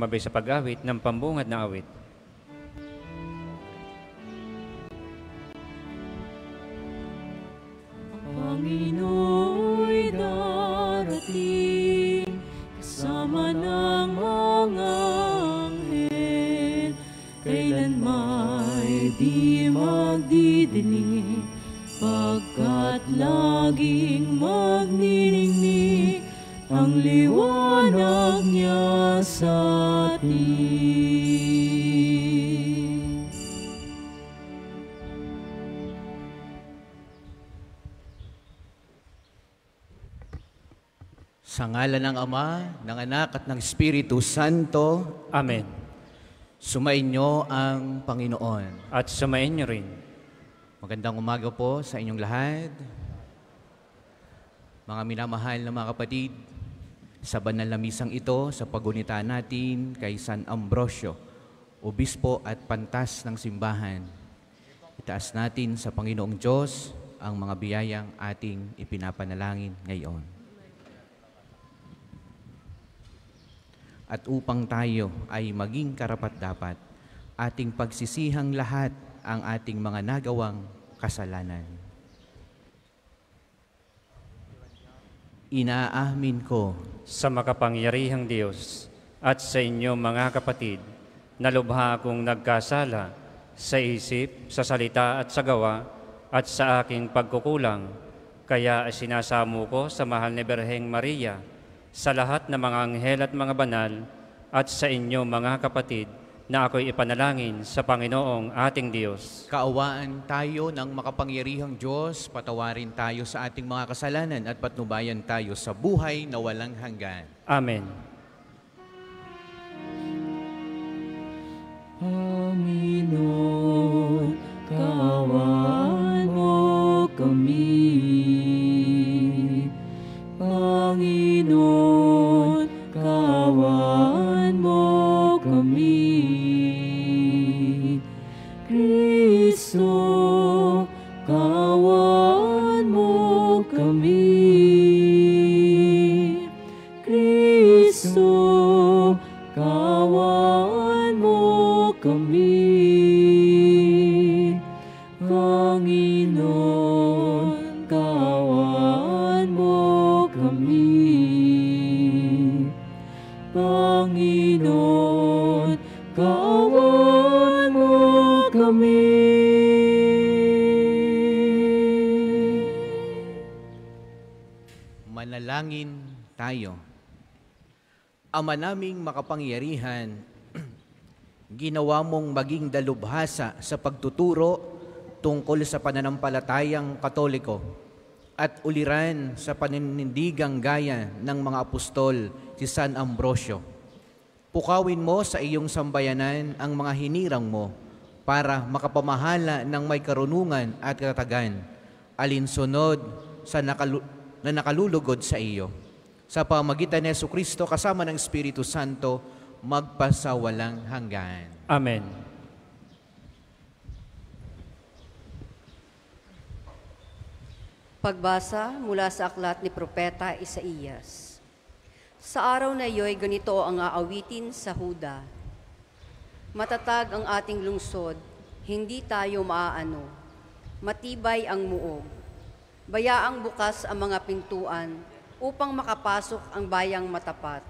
Mabay sa pag-awit ng pambungad na awit. Panginooy darating kasama ng mga anghel kailan may di magdidinig pagkat laging magniningning ang liwanag niya sa atin. Sa ngala ng Ama, ng Anak at ng Espiritu Santo, Amen. sumainyo ang Panginoon. At sumayin niyo rin. Magandang umaga po sa inyong lahat. Mga minamahal na mga kapatid, sa banal na misang ito, sa pagunita natin kay San Ambrosio, obispo at pantas ng simbahan, itaas natin sa Panginoong Diyos ang mga biyayang ating ipinapanalangin ngayon. At upang tayo ay maging karapat-dapat, ating pagsisihang lahat ang ating mga nagawang kasalanan. Inaamin ko Sa makapangyarihang Diyos at sa inyo mga kapatid, na lubha akong nagkasala sa isip, sa salita at sa gawa at sa aking pagkukulang. Kaya sinasamo ko sa mahal ni Berheng Maria, sa lahat ng mga anghel at mga banal, at sa inyo mga kapatid, na ako'y ipanalangin sa Panginoong ating Diyos. Kaawaan tayo ng makapangyarihang Diyos, patawarin tayo sa ating mga kasalanan at patnubayan tayo sa buhay na walang hanggan. Amen. Panginoon, kawan mo kami. Panginoon, kawan Kristo, kawan mo kami. Kristo, kawan mo kami. Ama naming makapangyarihan, ginawa mong maging dalubhasa sa pagtuturo tungkol sa pananampalatayang katoliko at uliran sa paninindigang gaya ng mga apostol si San Ambrosio. Pukawin mo sa iyong sambayanan ang mga hinirang mo para makapamahala ng may karunungan at katatagan, alinsunod sa nakalu- na nakalulugod sa iyo. Sa pamagitan ni Yesu Kristo kasama ng Espiritu Santo, magpasawalang hanggan. Amen. Pagbasa mula sa aklat ni Propeta Isaías. Sa araw na iyo'y ganito ang aawitin sa Huda. Matatag ang ating lungsod, hindi tayo maaano. Matibay ang muog. Bayaang bukas ang mga pintuan upang makapasok ang bayang matapat.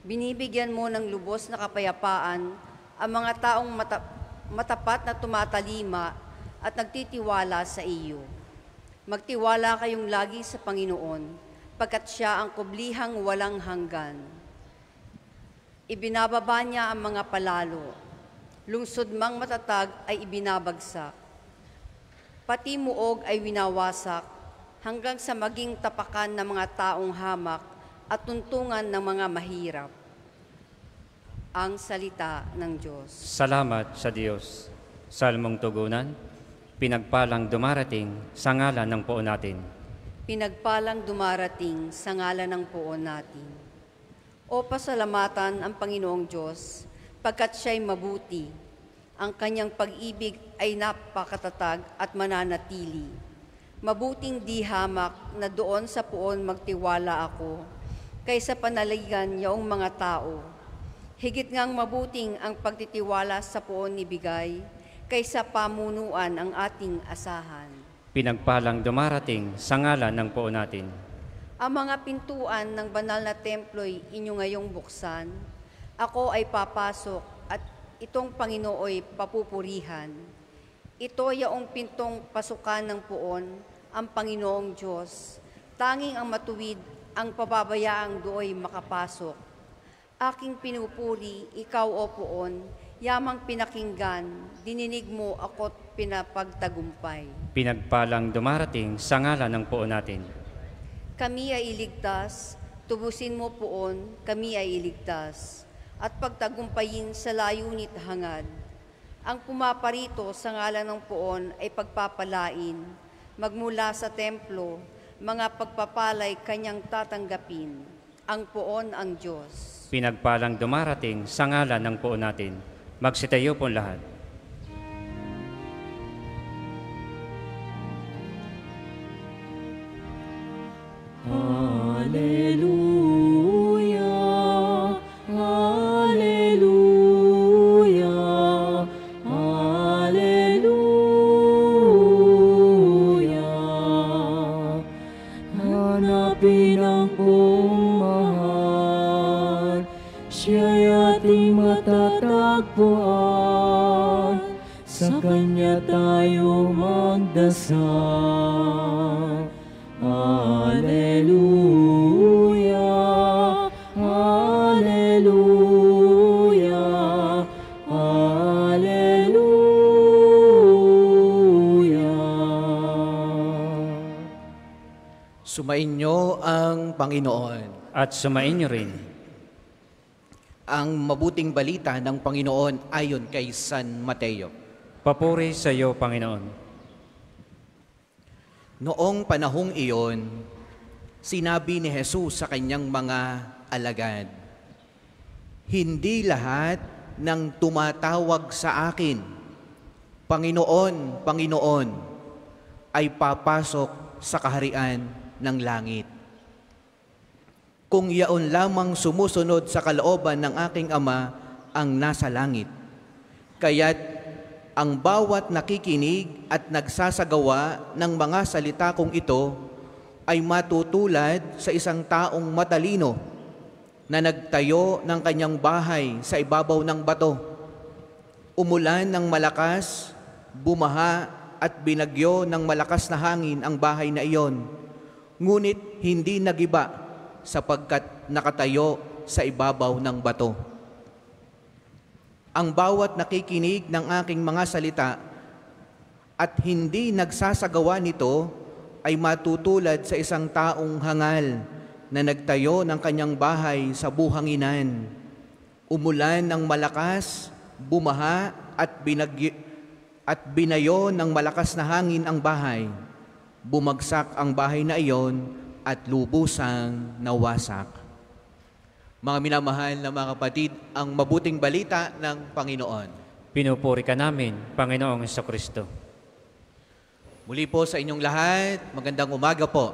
Binibigyan mo ng lubos na kapayapaan ang mga taong mata- matapat na tumatalima at nagtitiwala sa iyo. Magtiwala kayong lagi sa Panginoon, pagkat siya ang kublihang walang hanggan. Ibinababa niya ang mga palalo, lungsod mang matatag ay ibinabagsak. Pati muog ay winawasak, hanggang sa maging tapakan ng mga taong hamak at tuntungan ng mga mahirap. Ang salita ng Diyos. Salamat sa Diyos. Salmong tugunan, pinagpalang dumarating sa ngalan ng poon natin. pinagpalang dumarating sa ngalan ng poon natin. O pasalamatan ang Panginoong Diyos, pagkat siya'y mabuti. Ang kanyang pag-ibig ay napakatatag at mananatili. Mabuting di hamak na doon sa poon magtiwala ako, kaysa panaligan yaong mga tao. Higit ngang mabuting ang pagtitiwala sa poon ni Bigay kaysa pamunuan ang ating asahan. Pinagpalang dumarating sa ngalan ng poon natin. Ang mga pintuan ng banal na templo'y inyo ngayong buksan. Ako ay papasok at itong Panginooy papupurihan. Ito yaong pintong pasukan ng poon, ang Panginoong Diyos. Tanging ang matuwid ang pababayaang dooy makapasok. Aking pinupuri, ikaw o poon, yamang pinakinggan, dininig mo ako't pinapagtagumpay. Pinagpalang dumarating sa ngalan ng poon natin. Kami ay iligtas, tubusin mo poon, kami ay iligtas, at pagtagumpayin sa layunit hangad. Ang pumaparito sa ngalan ng poon ay pagpapalain, magmula sa templo, mga pagpapalay kanyang tatanggapin. Ang poon ang Diyos. Pinagpalang dumarating sa ngalan ng poon natin. Magsitayo po lahat. Hallelujah, Hallelujah, Panginoon. At sumain niyo rin. Ang mabuting balita ng Panginoon ayon kay San Mateo. Papuri sa iyo, Panginoon. Noong panahong iyon, sinabi ni Jesus sa kanyang mga alagad, Hindi lahat ng tumatawag sa akin, Panginoon, Panginoon, ay papasok sa kaharian ng langit. Kung yaon lamang sumusunod sa kalooban ng aking Ama ang nasa langit. Kaya't ang bawat nakikinig at nagsasagawa ng mga salita kong ito ay matutulad sa isang taong matalino na nagtayo ng kanyang bahay sa ibabaw ng bato. Umulan ng malakas, bumaha at binagyo ng malakas na hangin ang bahay na iyon. Ngunit hindi nagiba sapagkat nakatayo sa ibabaw ng bato ang bawat nakikinig ng aking mga salita at hindi nagsasagawa nito ay matutulad sa isang taong hangal na nagtayo ng kanyang bahay sa buhanginan. Umulan ng malakas, bumaha at binagyo, at binayo ng malakas na hangin ang bahay. Bumagsak ang bahay na iyon at lubusang nawasak. Mga minamahal na mga kapatid, ang mabuting balita ng Panginoon. Pinupuri ka namin, Panginoong Iso Kristo. Muli po sa inyong lahat, magandang umaga po.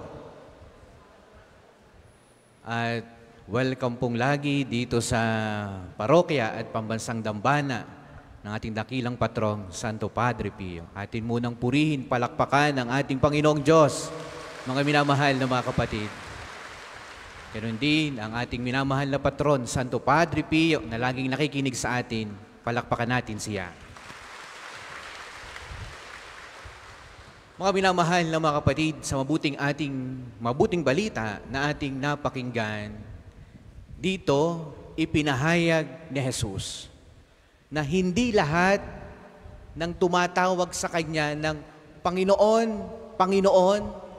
At welcome pong lagi dito sa parokya at pambansang dambana ng ating dakilang patrong, Santo Padre Pio. Atin munang purihin, palakpakan ang ating Panginoong Diyos, mga minamahal na mga kapatid. Ganon din ang ating minamahal na patron, Santo Padre Pio, na laging nakikinig sa atin. Palakpakan natin siya. Mga minamahal na mga kapatid, sa mabuting ating mabuting balita na ating napakinggan, dito ipinahayag ni Jesus na hindi lahat ng tumatawag sa Kanya ng Panginoon, Panginoon,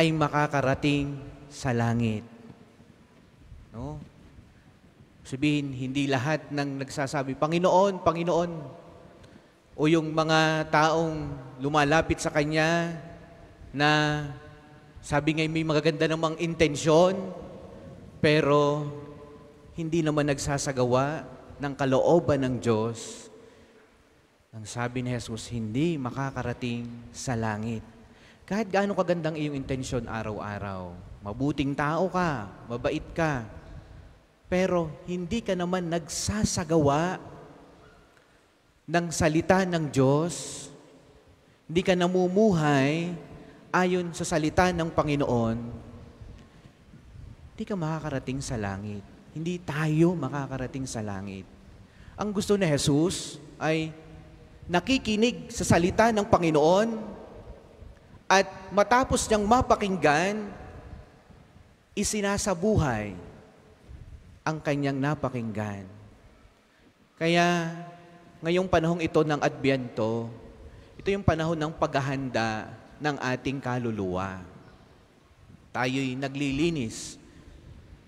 ay makakarating sa langit. No? Sabihin, hindi lahat ng nagsasabi, Panginoon, Panginoon, o yung mga taong lumalapit sa Kanya na sabi nga may magaganda namang intensyon, pero hindi naman nagsasagawa ng kalooban ng Diyos. Ang sabi ni Jesus, hindi makakarating sa langit. Kahit gaano kagandang iyong intensyon araw-araw, mabuting tao ka, mabait ka, pero hindi ka naman nagsasagawa ng salita ng Diyos, hindi ka namumuhay ayon sa salita ng Panginoon, hindi ka makakarating sa langit. Hindi tayo makakarating sa langit. Ang gusto ni Jesus ay nakikinig sa salita ng Panginoon at matapos niyang mapakinggan, isinasabuhay ang kanyang napakinggan. Kaya ngayong panahong ito ng Adbyento, ito yung panahon ng paghahanda ng ating kaluluwa. Tayo'y naglilinis.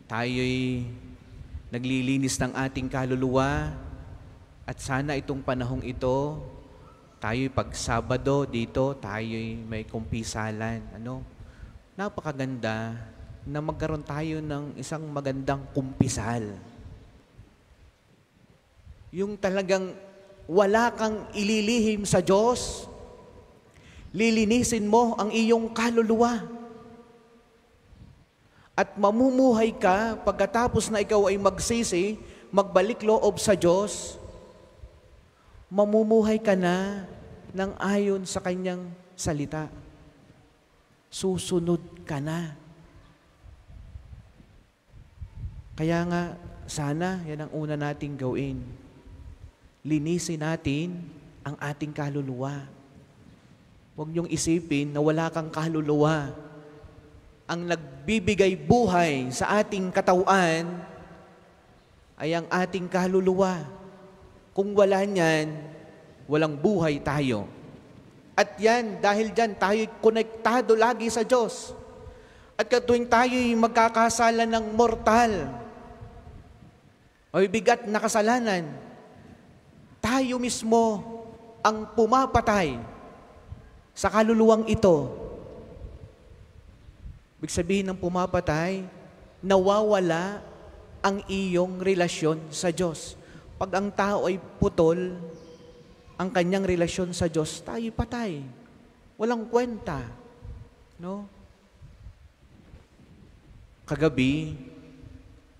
Tayo'y naglilinis ng ating kaluluwa at sana itong panahong ito, tayo'y pag Sabado dito, tayo'y may kumpisalan. Ano? Napakaganda na magkaroon tayo ng isang magandang kumpisal. Yung talagang wala kang ililihim sa Diyos, lilinisin mo ang iyong kaluluwa. At mamumuhay ka pagkatapos na ikaw ay magsisi, magbalik loob sa Diyos, mamumuhay ka na ng ayon sa kanyang salita. Susunod ka na. Kaya nga, sana yan ang una nating gawin. Linisin natin ang ating kaluluwa. Huwag niyong isipin na wala kang kaluluwa. Ang nagbibigay buhay sa ating katawan ay ang ating kaluluwa. Kung wala niyan, walang buhay tayo. At yan, dahil dyan, tayo'y konektado lagi sa Diyos. At katuwing tayo'y magkakasala ng mortal, o bigat na kasalanan, tayo mismo ang pumapatay sa kaluluwang ito. Ibig sabihin ng pumapatay, nawawala ang iyong relasyon sa Diyos. Pag ang tao ay putol, ang kanyang relasyon sa Diyos, tayo patay. Walang kwenta. No? Kagabi,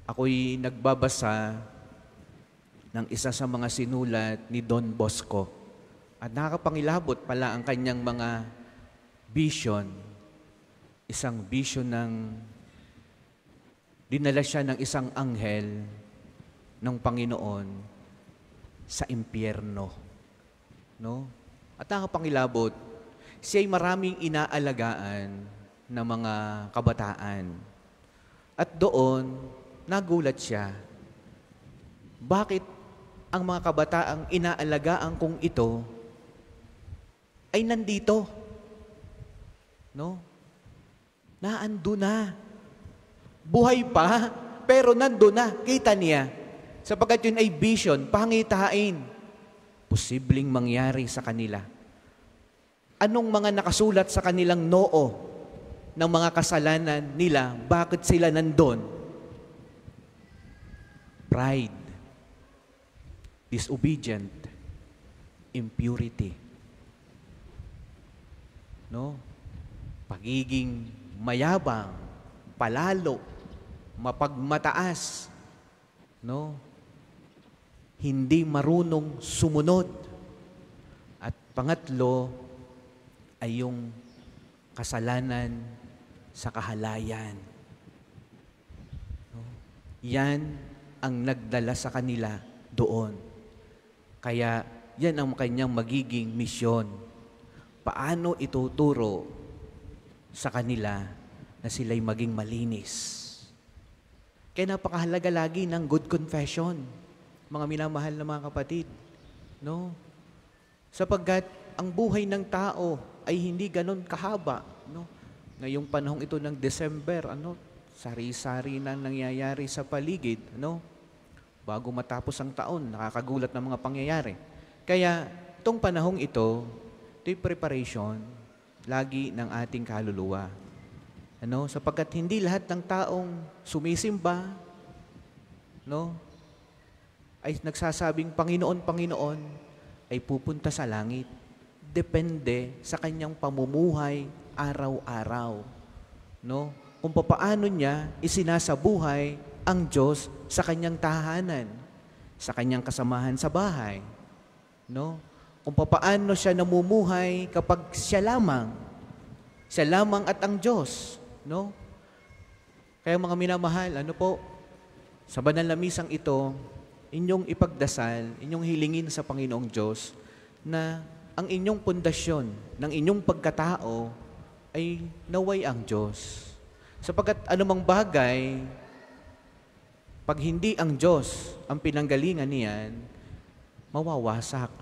ako'y nagbabasa ng isa sa mga sinulat ni Don Bosco. At nakakapangilabot pala ang kanyang mga vision. Isang vision ng dinala siya ng isang anghel ng Panginoon sa impyerno. No? At nakapangilabot, siya ay maraming inaalagaan ng mga kabataan. At doon, nagulat siya. Bakit ang mga kabataang inaalagaan kong ito ay nandito? No? Naando na. Buhay pa, pero nando na. Kita niya. Sapagkat yun ay vision, pangitain. Posibleng mangyari sa kanila. Anong mga nakasulat sa kanilang noo ng mga kasalanan nila? Bakit sila nandun? Pride, disobedient, impurity. No? Pagiging mayabang, palalo, mapagmataas, no? Hindi marunong sumunod. At pangatlo ay yung kasalanan sa kahalayan. No? Yan ang nagdala sa kanila doon. Kaya yan ang kanyang magiging misyon. Paano ituturo sa kanila na sila'y maging malinis. Kaya napakahalaga lagi ng good confession, mga minamahal na mga kapatid. No? Sapagkat ang buhay ng tao ay hindi ganon kahaba. No? Ngayong panahong ito ng December, ano, sari-sari na nangyayari sa paligid. No? Bago matapos ang taon, nakakagulat ng mga pangyayari. Kaya itong panahong ito, ito'y preparation lagi ng ating kaluluwa. Ano? Sapagkat hindi lahat ng taong sumisimba, no, ay nagsasabing Panginoon, Panginoon, ay pupunta sa langit. Depende sa kanyang pamumuhay araw-araw. No? Kung papaano niya isinasabuhay ang Diyos sa kanyang tahanan, sa kanyang kasamahan sa bahay. No? Kung papaano siya namumuhay kapag siya lamang, siya lamang at ang Diyos. No? Kaya mga minamahal, ano po, sa banal na misang ito, inyong ipagdasal, inyong hilingin sa Panginoong Diyos na ang inyong pundasyon ng inyong pagkatao ay naway ang Diyos. Sapagkat anumang bagay, pag hindi ang Diyos ang pinanggalingan niyan, mawawasak.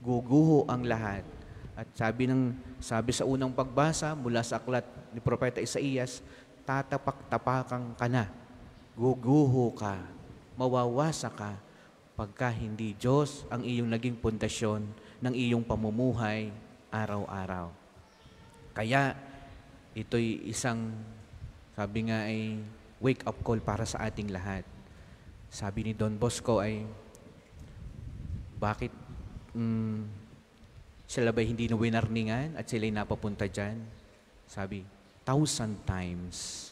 Guguho ang lahat. At sabi ng sabi sa unang pagbasa mula sa aklat ni Propeta Isaías, tatapak-tapakang ka na. Guguho ka. Mawawasak ka pagka hindi Diyos ang iyong naging pundasyon ng iyong pamumuhay araw-araw. Kaya ito'y isang, sabi nga ay wake-up call para sa ating lahat. Sabi ni Don Bosco ay, bakit mm, sila ba hindi na at sila'y napapunta dyan? Sabi, thousand times,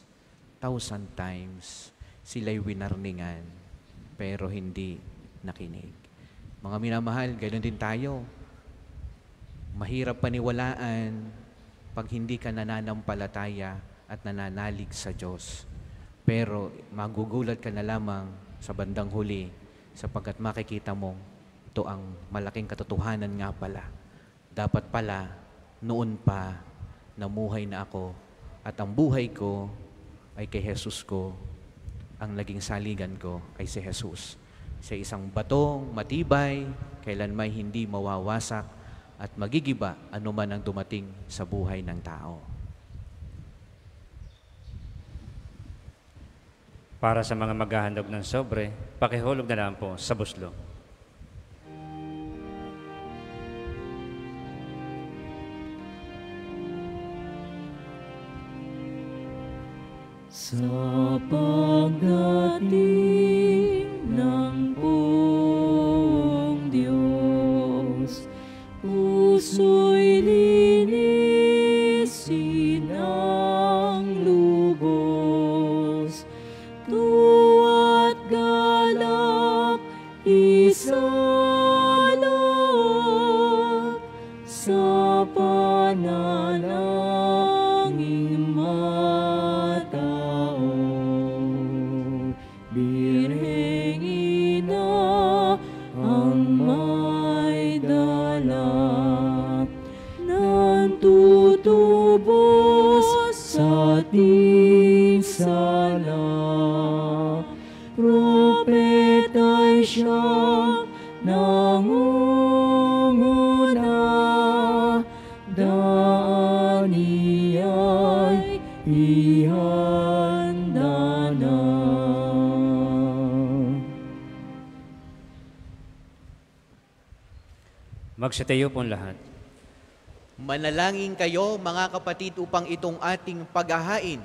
thousand times sila'y winarningan, pero hindi nakinig. Mga minamahal, ganoon din tayo. Mahirap paniwalaan pag hindi ka nananampalataya at nananalig sa Diyos. Pero magugulat ka na lamang sa bandang huli sapagkat makikita mo ito ang malaking katotohanan nga pala. Dapat pala, noon pa, namuhay na ako at ang buhay ko ay kay Jesus ko. Ang naging saligan ko ay si Jesus. Siya isang batong matibay, kailanmay hindi mawawasak at magigiba anuman ang dumating sa buhay ng tao. Para sa mga maghahandog ng sobre, pakihulog na lang po sa buslo. Sa pagdating ng buong Diyos, puso'y linisin ang lubos. Tuwa't galak isalot sa panalangin Magsitayo po lahat. Manalangin kayo mga kapatid upang itong ating paghahain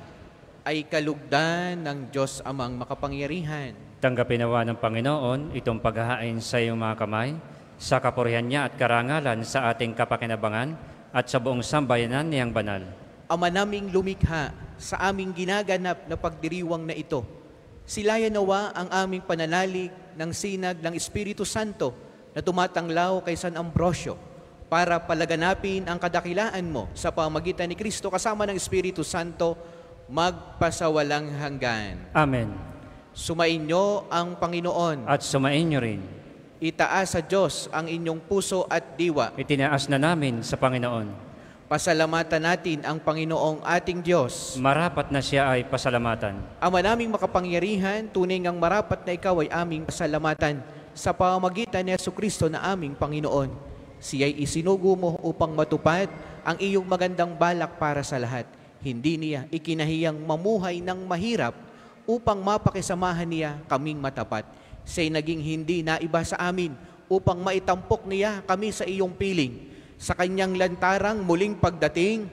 ay kalugdan ng Diyos amang makapangyarihan. Tanggapin nawa ng Panginoon itong paghahain sa iyong mga kamay, sa kapurihan niya at karangalan sa ating kapakinabangan at sa buong sambayanan niyang banal. Ama naming lumikha sa aming ginaganap na pagdiriwang na ito. Silaya nawa ang aming pananalig ng sinag ng Espiritu Santo na tumatanglaw kay San Ambrosio para palaganapin ang kadakilaan mo sa pamagitan ni Kristo kasama ng Espiritu Santo magpasawalang hanggan. Amen. Sumainyo ang Panginoon. At sumain niyo rin. Itaas sa Diyos ang inyong puso at diwa. Itinaas na namin sa Panginoon. Pasalamatan natin ang Panginoong ating Diyos. Marapat na siya ay pasalamatan. Ama naming makapangyarihan, tunay ngang marapat na ikaw ay aming pasalamatan sa pamamagitan ni Yesu Kristo na aming Panginoon. Siya'y isinugo mo upang matupad ang iyong magandang balak para sa lahat. Hindi niya ikinahiyang mamuhay ng mahirap upang mapakisamahan niya kaming matapat. Siya'y naging hindi na iba sa amin upang maitampok niya kami sa iyong piling. Sa kanyang lantarang muling pagdating,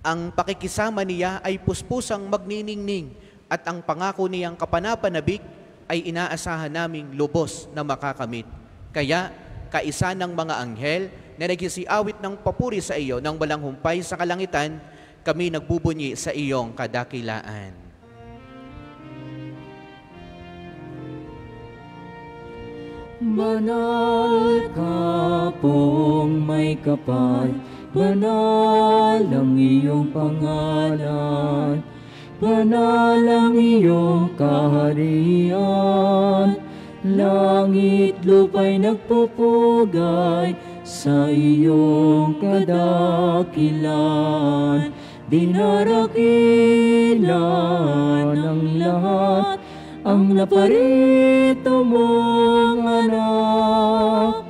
ang pakikisama niya ay puspusang magniningning at ang pangako niyang kapanapanabik ay inaasahan naming lubos na makakamit. Kaya, kaisa ng mga anghel na nagsisiawit ng papuri sa iyo nang walang humpay sa kalangitan, kami nagbubunyi sa iyong kadakilaan. Banal ka pong may kapal, banal ang iyong pangalan, banal ang iyong kaharian. Langit lupa'y nagpupugay sa iyong kadakilan. Dinarakilan ng lahat ang naparito mong anak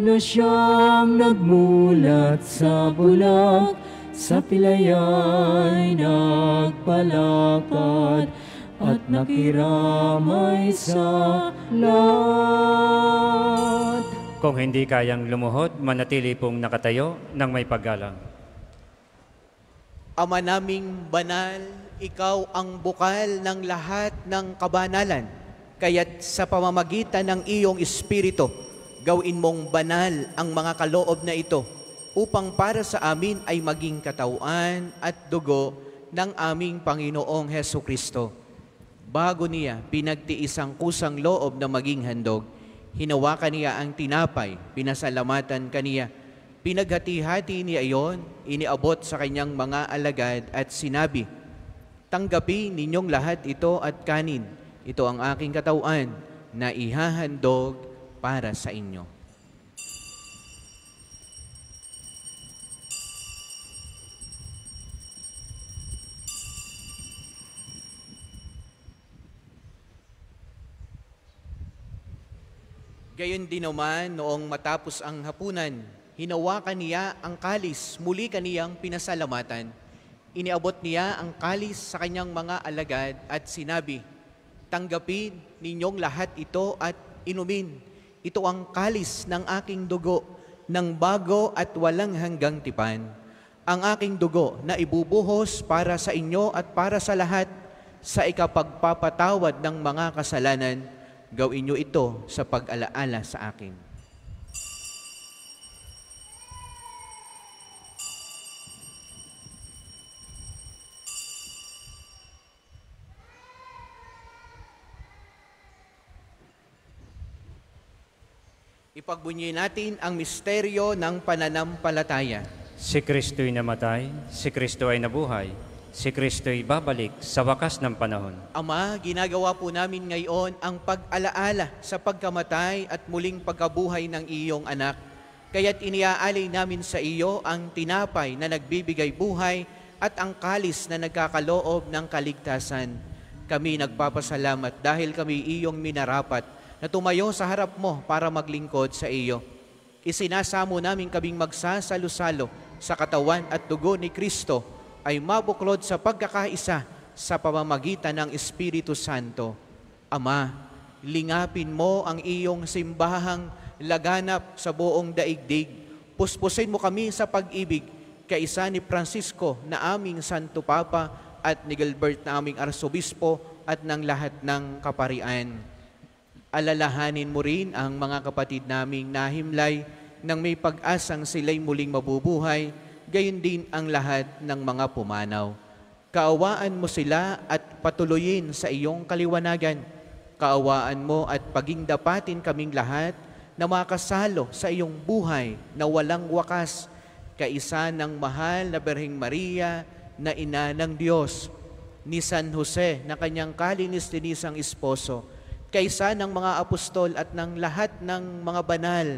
na siyang nagmulat sa bulag sa pilayay nagpalakad at nakiramay sa lahat. Kung hindi kayang lumuhod, manatili pong nakatayo ng may paggalang. Ama naming banal, ikaw ang bukal ng lahat ng kabanalan. Kaya't sa pamamagitan ng iyong espiritu, gawin mong banal ang mga kaloob na ito upang para sa amin ay maging katawan at dugo ng aming Panginoong Heso Kristo. Bago niya pinagtiis ang kusang loob na maging handog, hinawakan niya ang tinapay, pinasalamatan kaniya. Pinaghati-hati niya iyon, iniabot sa kanyang mga alagad at sinabi, Tanggapin ninyong lahat ito at kanin. Ito ang aking katawan na ihahandog para sa inyo. Gayon din naman noong matapos ang hapunan, hinawakan niya ang kalis, muli kaniyang pinasalamatan. Iniabot niya ang kalis sa kanyang mga alagad at sinabi, Tanggapin ninyong lahat ito at inumin. Ito ang kalis ng aking dugo, ng bago at walang hanggang tipan. Ang aking dugo na ibubuhos para sa inyo at para sa lahat sa ikapagpapatawad ng mga kasalanan, gawin niyo ito sa pag-alaala sa akin. Ipagbunyi natin ang misteryo ng pananampalataya. Si Kristo'y namatay, si Kristo ay nabuhay, si Kristo'y babalik sa wakas ng panahon. Ama, ginagawa po namin ngayon ang pag-alaala sa pagkamatay at muling pagkabuhay ng iyong anak. Kaya't iniaalay namin sa iyo ang tinapay na nagbibigay buhay at ang kalis na nagkakaloob ng kaligtasan. Kami nagpapasalamat dahil kami iyong minarapat na tumayo sa harap mo para maglingkod sa iyo. Isinasamo namin kaming magsasalo-salo sa katawan at dugo ni Kristo ay mabuklod sa pagkakaisa sa pamamagitan ng Espiritu Santo. Ama, lingapin mo ang iyong simbahang laganap sa buong daigdig. Puspusin mo kami sa pag-ibig kaisa ni Francisco na aming Santo Papa at ni Gilbert na aming Arsobispo at ng lahat ng kaparian. Alalahanin mo rin ang mga kapatid naming nahimlay nang may pag-asang sila'y muling mabubuhay, gayon din ang lahat ng mga pumanaw. Kaawaan mo sila at patuloyin sa iyong kaliwanagan. Kaawaan mo at paging dapatin kaming lahat na makasalo sa iyong buhay na walang wakas, kaisa ng mahal na Berheng Maria na ina ng Diyos, ni San Jose na kanyang kalinis-linisang esposo, kaysa ng mga apostol at ng lahat ng mga banal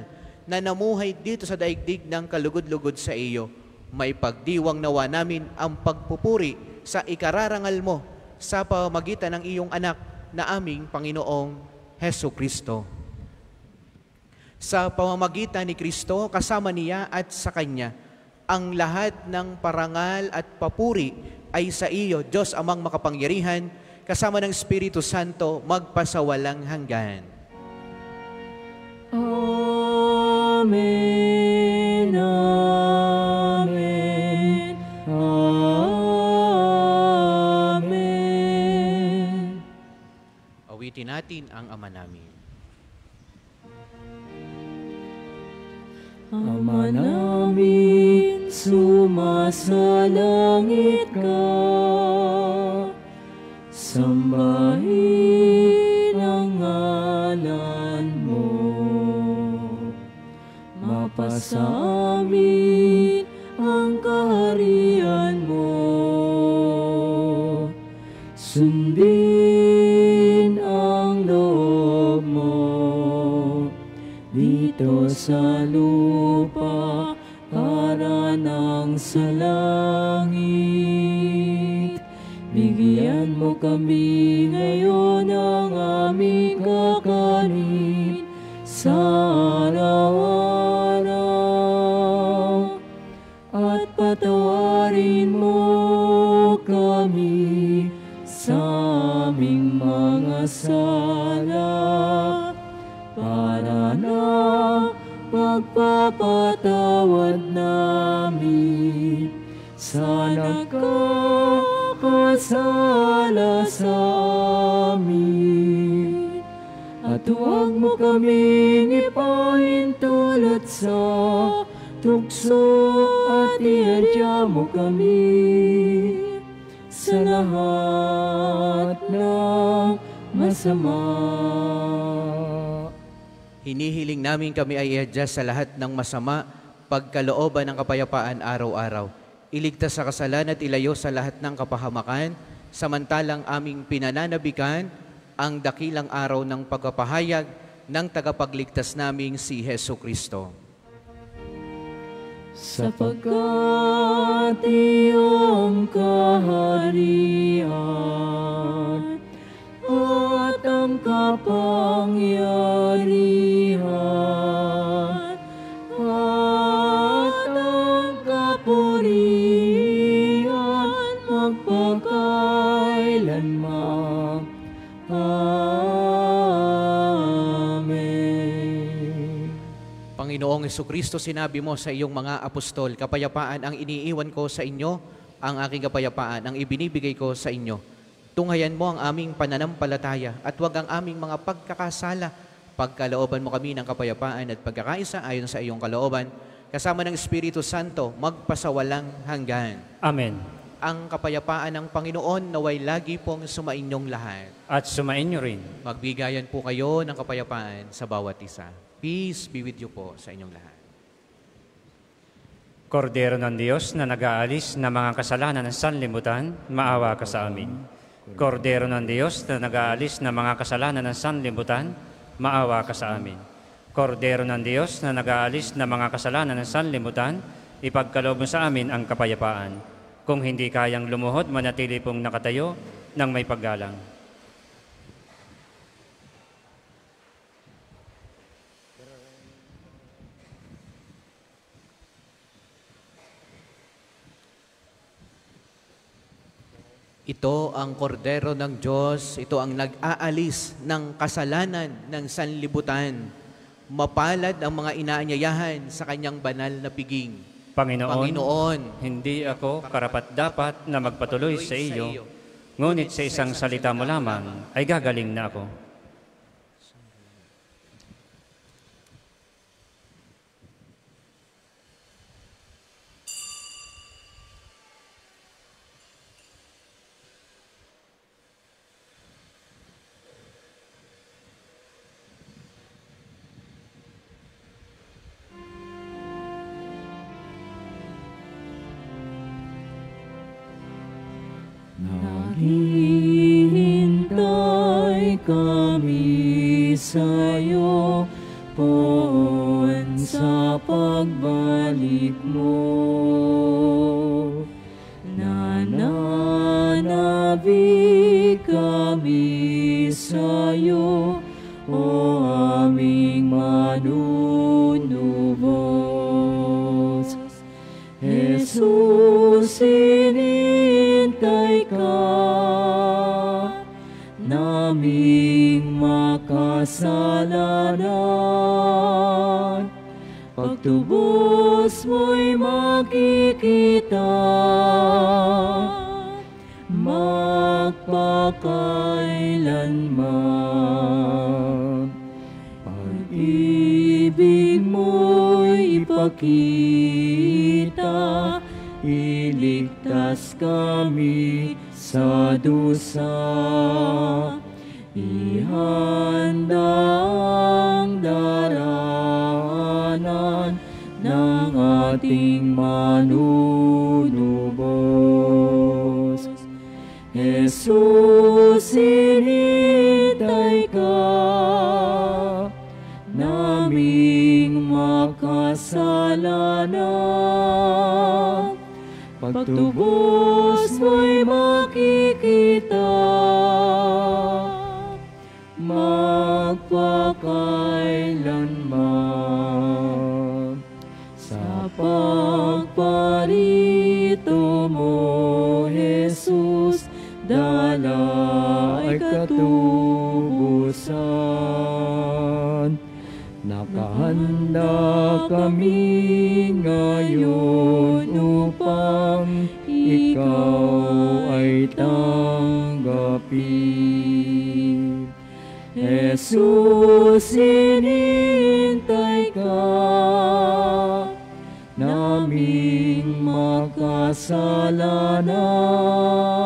na namuhay dito sa daigdig ng kalugod-lugod sa iyo. May pagdiwang nawa namin ang pagpupuri sa ikararangal mo sa pamagitan ng iyong anak na aming Panginoong Heso Kristo. Sa pamamagitan ni Kristo, kasama niya at sa Kanya, ang lahat ng parangal at papuri ay sa iyo, Diyos amang makapangyarihan, kasama ng Espiritu Santo, magpasawalang hanggan. Amen. Amen. Amen. Awitin natin ang Ama namin. Ama namin, sumasalangit ka. Sambahin ang ngalan Mapasa amin Namin kami ay i-adjust sa lahat ng masama, pagkalooban ng kapayapaan araw-araw. Iligtas sa kasalan at ilayo sa lahat ng kapahamakan, samantalang aming pinananabikan ang dakilang araw ng pagpapahayag ng tagapagligtas naming si Heso Kristo. Sapagkat iyong kaharian at ang kapangyarihan Panginoong Kristo, sinabi mo sa iyong mga apostol, kapayapaan ang iniiwan ko sa inyo, ang aking kapayapaan ang ibinibigay ko sa inyo. Tunghayan mo ang aming pananampalataya at huwag ang aming mga pagkakasala. Pagkalooban mo kami ng kapayapaan at pagkakaisa ayon sa iyong kalooban, kasama ng Espiritu Santo, magpasawalang hanggan. Amen. Ang kapayapaan ng Panginoon naway lagi pong sumainyong lahat. At sumainyo rin. Magbigayan po kayo ng kapayapaan sa bawat isa. Peace be with you po sa inyong lahat. Kordero ng Diyos na nag-aalis ng mga kasalanan ng sanlibutan, maawa ka sa amin. Kordero ng Diyos na nag-aalis ng mga kasalanan ng sanlibutan, maawa ka sa amin. Kordero ng Diyos na nag-aalis ng mga kasalanan ng sanlibutan, ipagkaloob mo sa amin ang kapayapaan. Kung hindi kayang lumuhod, manatili pong nakatayo ng may paggalang. Ito ang kordero ng Diyos, ito ang nag-aalis ng kasalanan ng sanlibutan. Mapalad ang mga inaanyayahan sa kanyang banal na piging. Panginoon, Panginoon, hindi ako karapat-dapat na magpatuloy sa iyo, ngunit sa isang salita mo lamang ay gagaling na ako. Jesus, sinitay ka, naming makasalanan. Pagtubos mo'y makikita, magpakailanman. Sa pagparito mo, katubusan. Nakahanda kami ngayon upang ikaw ay tanggapin. Jesus, sinintay ka, naming makasalanan.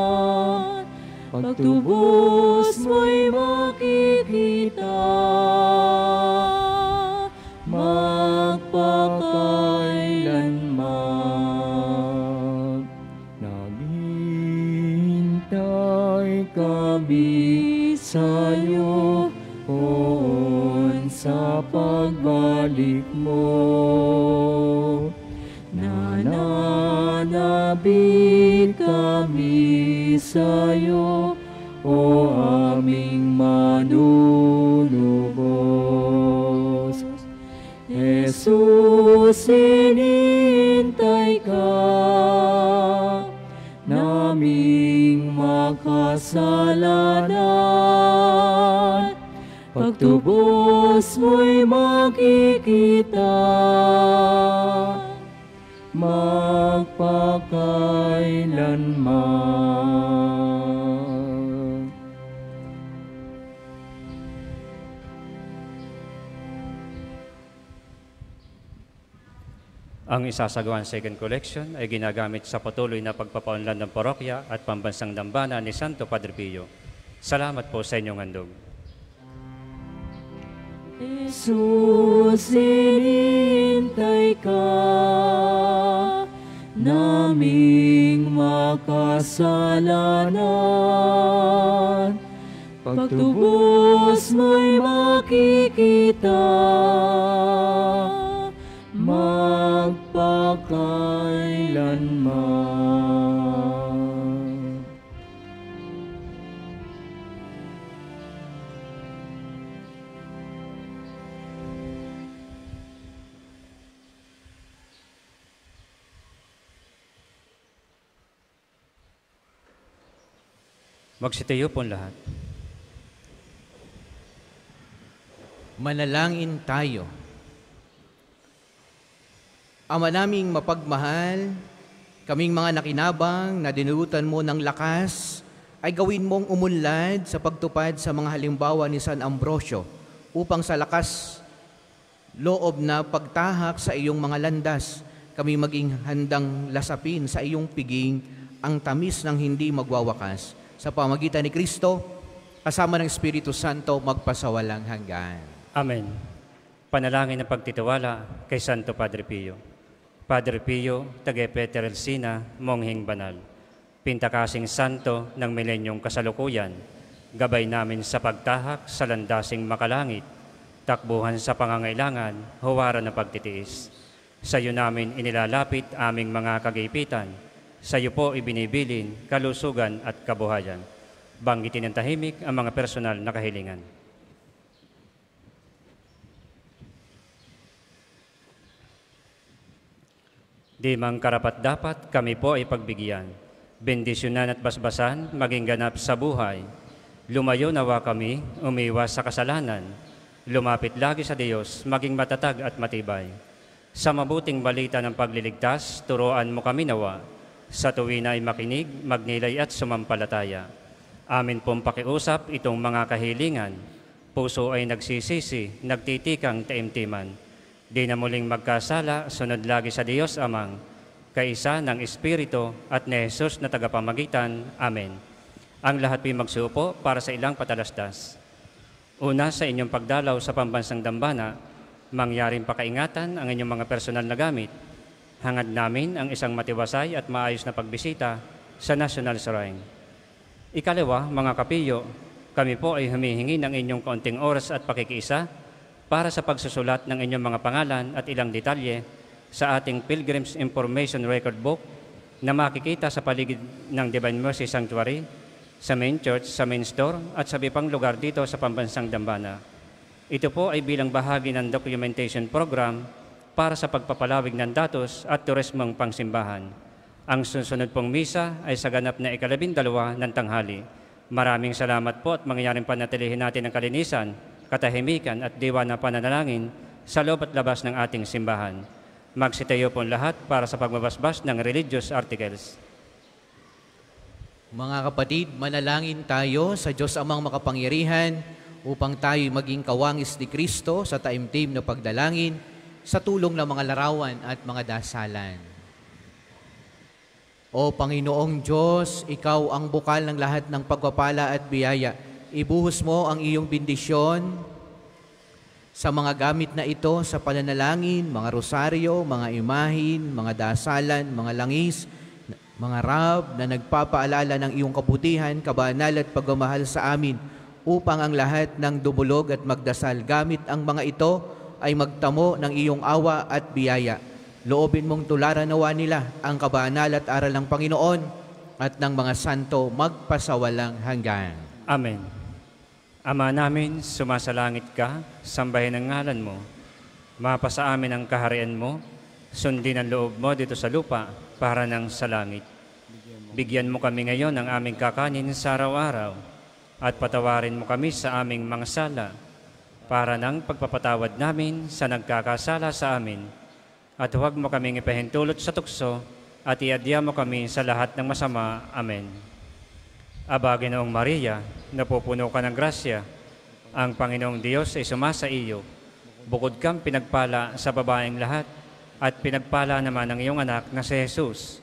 Pagtubos mo'y makikita, magpakailanman. Naghihintay kami sa'yo, Poon, sa pagbalik mo. Nananabik kami sa'yo, O aming manunubos. Jesus, sinintay ka, naming makasalanan. Pagtubos mo'y makikita, magpakailanman. Ang isasagawang second collection ay ginagamit sa patuloy na pagpapaunlad ng parokya at pambansang dambana ni Santo Padre Pio. Salamat po sa inyong handog. Jesus, sinintay ka, naming makasalanan. Pagtubos mo'y makikita, magpakailanman. Magsitayo po lahat. Manalangin tayo. Ama naming mapagmahal, kaming mga nakinabang na dinugutan mo ng lakas, ay gawin mong umunlad sa pagtupad sa mga halimbawa ni San Ambrosio upang sa lakas loob na pagtahak sa iyong mga landas, kami maging handang lasapin sa iyong piging ang tamis ng hindi magwawakas. Sa pamagitan ni Kristo, kasama ng Espiritu Santo, magpasawalang hanggan. Amen. Panalangin ng pagtitiwala kay Santo Padre Pio. Padre Pio, taga Peter Elsina, Monghing Banal. Pintakasing Santo ng milenyong kasalukuyan, gabay namin sa pagtahak sa landasing makalangit, takbuhan sa pangangailangan, huwaran ng pagtitiis. Sa iyo namin inilalapit aming mga kagipitan, sa iyo po ibinibilin kalusugan at kabuhayan. Banggitin ng tahimik ang mga personal na kahilingan. Di mang karapat dapat kami po ay pagbigyan. Bendisyonan at basbasan, maging ganap sa buhay. Lumayo nawa kami, umiwas sa kasalanan. Lumapit lagi sa Diyos, maging matatag at matibay. Sa mabuting balita ng pagliligtas, turuan mo kami nawa. Sa tuwin ay makinig, magnilay at sumampalataya. Amin pong pakiusap itong mga kahilingan. Puso ay nagsisisi, nagtitikang taimtiman. Di na muling magkasala, sunod lagi sa Diyos Amang, kaisa ng Espiritu at ni Jesus na tagapamagitan. Amen. Ang lahat po'y magsuupo para sa ilang patalastas. Una sa inyong pagdalaw sa pambansang dambana, mangyaring pakaingatan ang inyong mga personal na gamit. Hangad namin ang isang matiwasay at maayos na pagbisita sa National Shrine. Ikalawa, mga kapiyo, kami po ay humihingi ng inyong kaunting oras at pakikiisa para sa pagsusulat ng inyong mga pangalan at ilang detalye sa ating Pilgrim's Information Record Book na makikita sa paligid ng Divine Mercy Sanctuary, sa main church, sa main store at sa ibang lugar dito sa Pambansang Dambana. Ito po ay bilang bahagi ng documentation program para sa pagpapalawig ng datos at turismong pangsimbahan. Ang susunod pong misa ay sa ganap na ikalabindalawa ng tanghali. Maraming salamat po at mangyayaring panatilihin natin ang kalinisan, katahimikan at diwa na pananalangin sa loob at labas ng ating simbahan. Magsitayo po lahat para sa pagbabasbas ng religious articles. Mga kapatid, manalangin tayo sa Diyos amang makapangyarihan upang tayo maging kawangis ni Kristo sa taimtim na pagdalangin sa tulong ng mga larawan at mga dasalan. O Panginoong Diyos, Ikaw ang bukal ng lahat ng pagpapala at biyaya. Ibuhos mo ang iyong bendisyon sa mga gamit na ito sa pananalangin, mga rosaryo, mga imahin, mga dasalan, mga langis, mga rab na nagpapaalala ng iyong kabutihan, kabanal at pagmamahal sa amin upang ang lahat ng dumulog at magdasal gamit ang mga ito ay magtamo ng iyong awa at biyaya. Loobin mong tularan nawa nila ang kabanal at aral ng Panginoon at ng mga santo magpasawalang hanggan. Amen. Ama namin, sumasalangit ka, sambahin ang ngalan mo. Mapasa amin ang kaharian mo, sundin ang loob mo dito sa lupa para ng sa langit. Bigyan mo kami ngayon ng aming kakanin sa araw-araw at patawarin mo kami sa aming mga sala para ng pagpapatawad namin sa nagkakasala sa amin. At huwag mo kaming ipahintulot sa tukso at iadya mo kami sa lahat ng masama. Amen. Aba, Ginoong Maria, napupuno ka ng grasya. Ang Panginoong Diyos ay sumasa iyo. Bukod kang pinagpala sa babaeng lahat at pinagpala naman ang iyong anak na si Jesus.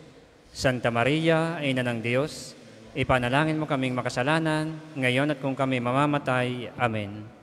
Santa Maria, Ina ng Diyos, ipanalangin mo kaming makasalanan, ngayon at kung kami mamamatay. Amen.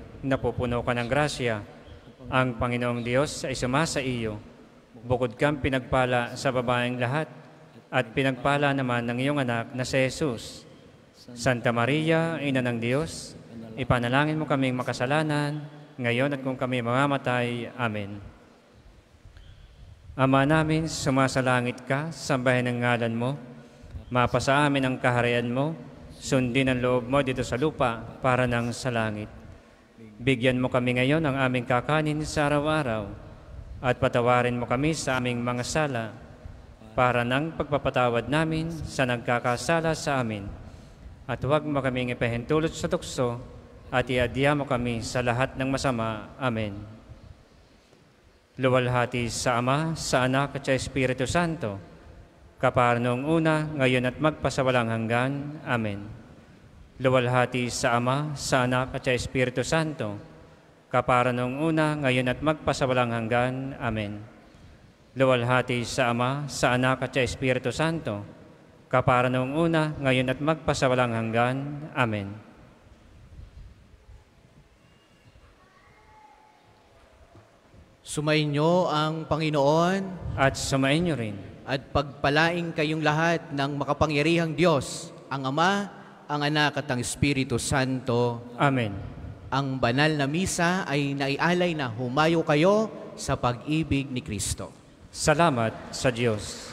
napupuno ka ng grasya, ang Panginoong Diyos ay sumasa iyo. Bukod kang pinagpala sa babaeng lahat, at pinagpala naman ng iyong anak na si Jesus. Santa Maria, Ina ng Diyos, ipanalangin mo kaming makasalanan, ngayon at kung kami mamamatay. Amen. Ama namin, sumasalangit ka, sambahin ang ngalan mo, mapasa amin ang kaharian mo, sundin ang loob mo dito sa lupa para nang sa langit. Bigyan mo kami ngayon ng aming kakanin sa araw-araw at patawarin mo kami sa aming mga sala para nang pagpapatawad namin sa nagkakasala sa amin. At huwag mo kaming ipahintulot sa tukso at iadya mo kami sa lahat ng masama. Amen. Luwalhati sa Ama, sa Anak at sa Espiritu Santo, kapar noong una, ngayon at magpasawalang hanggan. Amen. Luwalhati sa Ama, sa Anak at sa Espiritu Santo, kapara noong una, ngayon at magpasawalang hanggan. Amen. Luwalhati sa Ama, sa Anak at sa Espiritu Santo, kapara noong una, ngayon at magpasawalang hanggan. Amen. Sumainyo ang Panginoon At sumain niyo rin. at pagpalaing kayong lahat ng makapangyarihang Diyos, ang Ama, ang Anak at ang Espiritu Santo. Amen. Ang banal na misa ay naialay na humayo kayo sa pag-ibig ni Kristo. Salamat sa Diyos.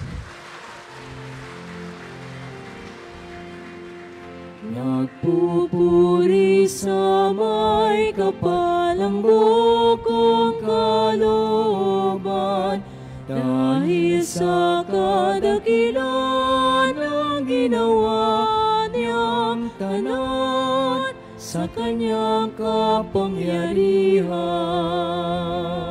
Nagpupuri sa may kapalang bukong kalooban dahil sa kadakilan ng ginawa sa kanyang kapangyarihan.